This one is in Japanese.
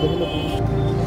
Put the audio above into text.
よし。